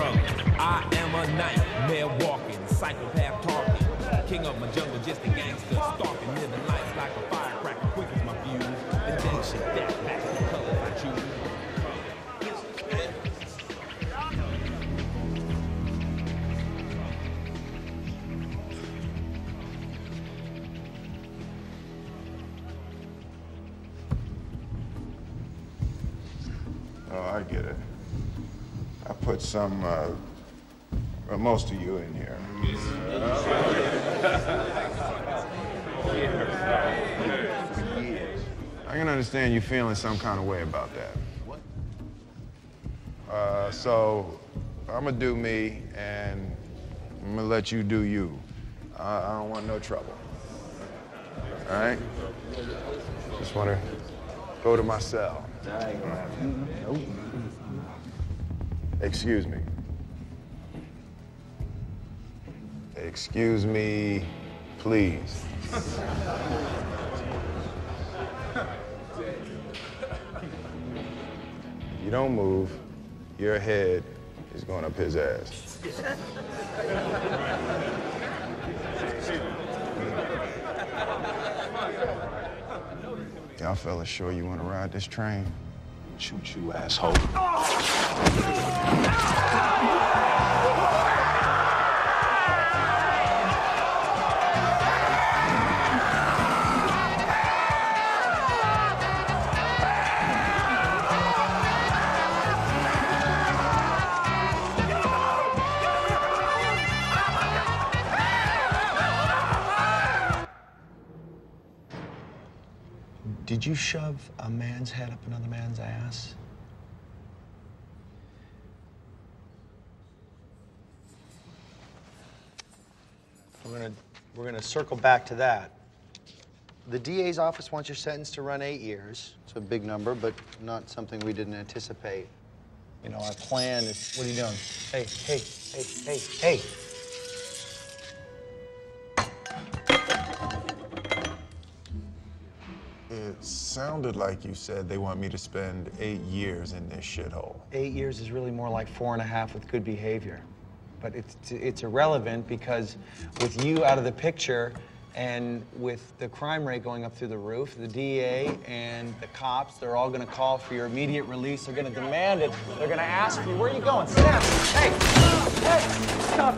color. I am a nightmare walking, psychopath talking. King of my jungle, just a gangster, stalking, living life like a firecracker, quick as my fuse. And Oh, I get it. I put some, uh, well, most of you in here. I can understand you feeling some kind of way about that. Uh, so I'm gonna do me, and I'm gonna let you do you. I, I don't want no trouble. All right? Just wanna go to my cell. Excuse me. Excuse me, please. If you don't move, your head is going up his ass. Y'all fellas sure you want to ride this train? Shoot you, asshole. Did you shove a man's head up another man's ass? We're gonna we're gonna circle back to that. The DA's office wants your sentence to run eight years. It's a big number, but not something we didn't anticipate. You know, our plan is. What are you doing? Hey, hey, hey, hey, hey. It sounded like you said they want me to spend eight years in this shithole. Eight years is really more like four and a half with good behavior. But it's, it's irrelevant because with you out of the picture and with the crime rate going up through the roof, the DA and the cops, they're all gonna call for your immediate release. They're gonna demand it. They're gonna ask you, where are you going? Down. Hey, hey, stop.